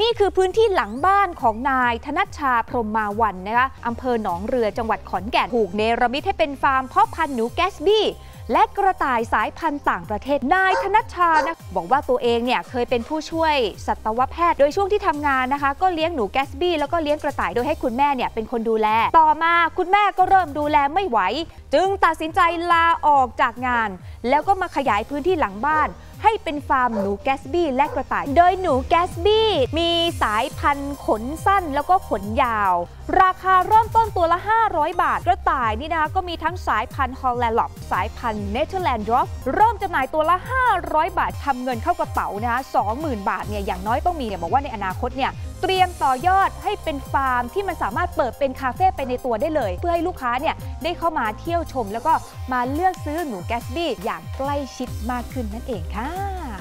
นี่คือพื้นที่หลังบ้านของนายธนัชชาพรหมมาวันนะคะอำเภอหนองเรือจังหวัดขอนแก่นถูกเนรมิตให้เป็นฟาร์มเพาะพันธุ์หนูแกสบี้และกระต่ายสายพันธุ์ต่างประเทศ นายธนัชชานะบอกว่าตัวเองเนี่ยเคยเป็นผู้ช่วยสัตวแพทย์ โดยช่วงที่ทำงานนะคะ ก็เลี้ยงหนูแกสบี้แล้วก็เลี้ยงกระต่ายโดยให้คุณแม่เนี่ยเป็นคนดูแล ต่อมาคุณแม่ก็เริ่มดูแลไม่ไหว จึงตัดสินใจลาออกจากงาน แล้วก็มาขยายพื้นที่หลังบ้านให้เป็นฟาร์มหนูแกสบี้และกระต่าย โดยหนูแกสบี้มีสายพันธุ์ขนสั้นแล้วก็ขนยาว ราคาเริ่มต้นตัวละ 500 บาท กระต่ายนี่นะคะก็มีทั้งสายพันธุ์ Holland Lop สายพันธุ์ Netherland Dwarf เริ่มจำหน่ายตัวละ 500 บาททำเงินเข้ากระเป๋านะคะ20,000 บาทเนี่ยอย่างน้อยต้องมีเนี่ยบอกว่าในอนาคตเนี่ยเตรียมต่อยอดให้เป็นฟาร์มที่มันสามารถเปิดเป็นคาเฟ่ไปในตัวได้เลย เพื่อให้ลูกค้าเนี่ยได้เข้ามาเที่ยวชม แล้วก็มาเลือกซื้อหนูแกสบี้อย่างใกล้ชิดมากขึ้นนั่นเองค่ะ